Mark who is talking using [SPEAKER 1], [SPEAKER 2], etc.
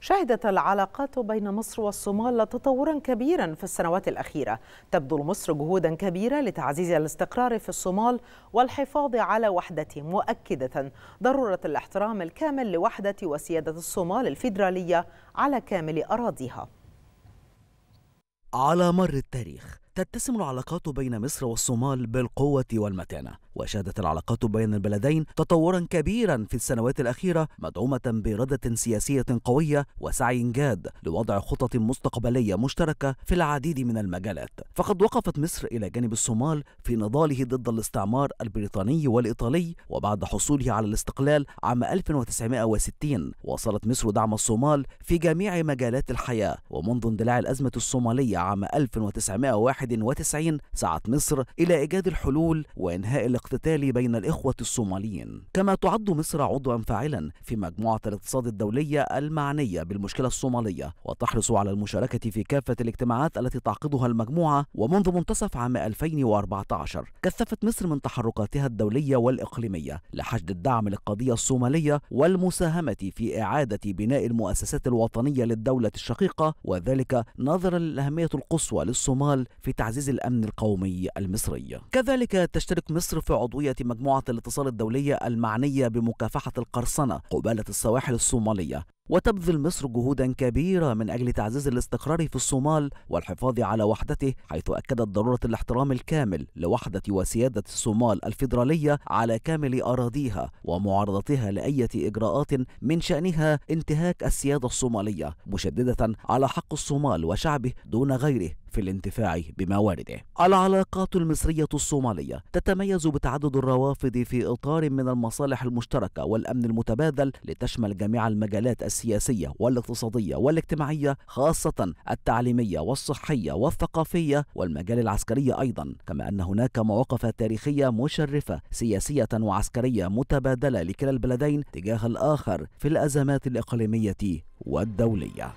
[SPEAKER 1] شهدت العلاقات بين مصر والصومال تطورا كبيرا في السنوات الأخيرة. تبذل مصر جهودا كبيرة لتعزيز الاستقرار في الصومال والحفاظ على وحدته مؤكدة. ضرورة الاحترام الكامل لوحدة وسيادة الصومال الفيدرالية على كامل أراضيها.
[SPEAKER 2] على مر التاريخ تتسم العلاقات بين مصر والصومال بالقوة والمتانة وشهدت العلاقات بين البلدين تطورا كبيرا في السنوات الأخيرة مدعومة بإرادة سياسية قوية وسعي جاد لوضع خطط مستقبلية مشتركة في العديد من المجالات. فقد وقفت مصر إلى جانب الصومال في نضاله ضد الاستعمار البريطاني والإيطالي وبعد حصوله على الاستقلال عام 1960 واصلت مصر دعم الصومال في جميع مجالات الحياة. ومنذ اندلاع الأزمة الصومالية عام 1991 سعت مصر إلى إيجاد الحلول وإنهاء الاقتتال بين الإخوة الصوماليين. كما تعد مصر عضوا فاعلا في مجموعة الاقتصاد الدولية المعنية بالمشكلة الصومالية وتحرص على المشاركة في كافة الاجتماعات التي تعقدها المجموعة ومنذ منتصف عام 2014 كثفت مصر من تحركاتها الدولية والإقليمية لحشد الدعم للقضية الصومالية والمساهمة في إعادة بناء المؤسسات الوطنية للدولة الشقيقة وذلك نظرا للأهمية القصوى للصومال في تعزيز الأمن القومي المصري. كذلك تشترك مصر في عضوية مجموعة الاتصال الدولية المعنية بمكافحة القرصنة قبالة السواحل الصومالية. وتبذل مصر جهودا كبيرة من أجل تعزيز الاستقرار في الصومال والحفاظ على وحدته حيث أكدت ضرورة الاحترام الكامل لوحدة وسيادة الصومال الفيدرالية على كامل أراضيها ومعارضتها لأية إجراءات من شأنها انتهاك السيادة الصومالية مشددة على حق الصومال وشعبه دون غيره. في الانتفاع بموارده. العلاقات المصرية الصومالية تتميز بتعدد الروافد في إطار من المصالح المشتركة والأمن المتبادل لتشمل جميع المجالات السياسية والاقتصادية والاجتماعية خاصة التعليمية والصحية والثقافية والمجال العسكري أيضا كما أن هناك مواقف تاريخية مشرفة سياسية وعسكرية متبادلة لكلا البلدين تجاه الآخر في الأزمات الإقليمية والدولية